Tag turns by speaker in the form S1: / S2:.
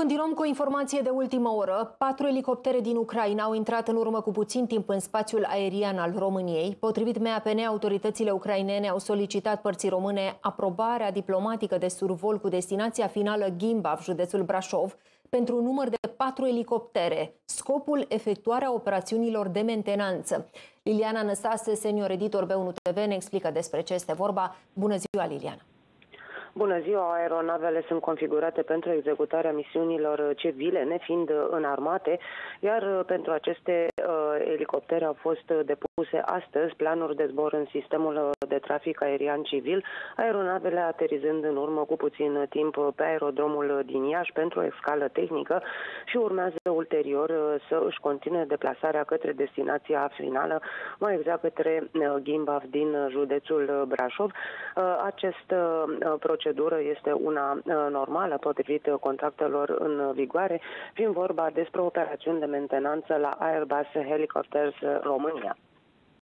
S1: Continuăm cu o informație de ultimă oră. Patru elicoptere din Ucraina au intrat în urmă cu puțin timp în spațiul aerian al României. Potrivit MAPN, autoritățile ucrainene au solicitat părții române aprobarea diplomatică de survol cu destinația finală Gimbav, județul Brașov, pentru un număr de patru elicoptere. Scopul efectuarea operațiunilor de mentenanță. Liliana Năstase, senior editor B1 TV, ne explică despre ce este vorba. Bună ziua, Liliana!
S2: Bună ziua! Aeronavele sunt configurate pentru executarea misiunilor civile, nefiind înarmate, iar pentru aceste uh, elicoptere au fost depuse astăzi planuri de zbor în sistemul de trafic aerian civil, aeronavele aterizând în urmă cu puțin timp pe aerodromul din Iași pentru o escală tehnică și urmează ulterior să își continue deplasarea către destinația finală, mai exact către Gimbav din județul Brașov. Uh, acest uh, procedură este una uh, normală potrivit contractelor în vigoare, fiind vorba despre operațiuni de mentenanță la Airbus Helicopters România.